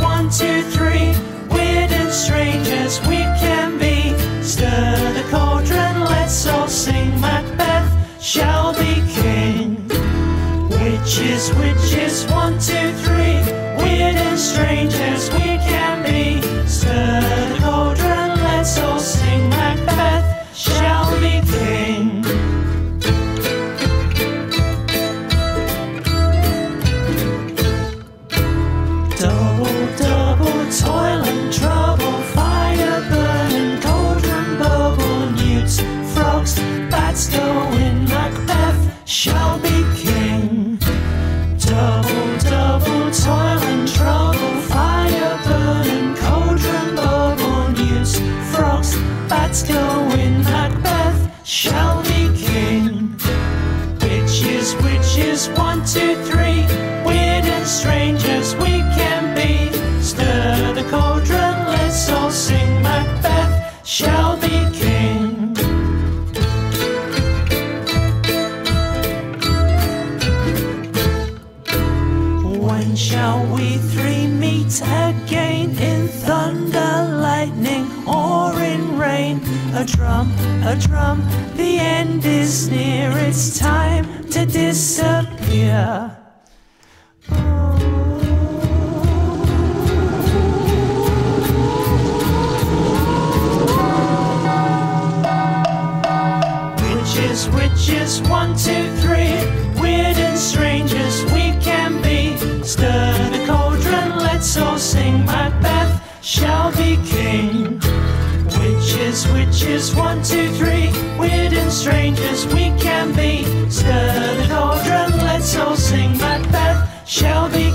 one, two, three. Weird and strange as we can be. Stir the cauldron, let's all sing Macbeth shall be king. Witches, witches, one, two, witches, one, two, three. Weird and strange as we can be. Stir the cauldron, let's all sing Macbeth shall be king. When shall we three meet again in thunder, lightning, or in rain? A drum, a drum, the end is near, it's time to disappear. Witches, witches, one, two, three. Weird and strange as we can be. Stir the cauldron, let's all sing Macbeth shall be king. Witches, witches, one, two, three. Weird Shelby.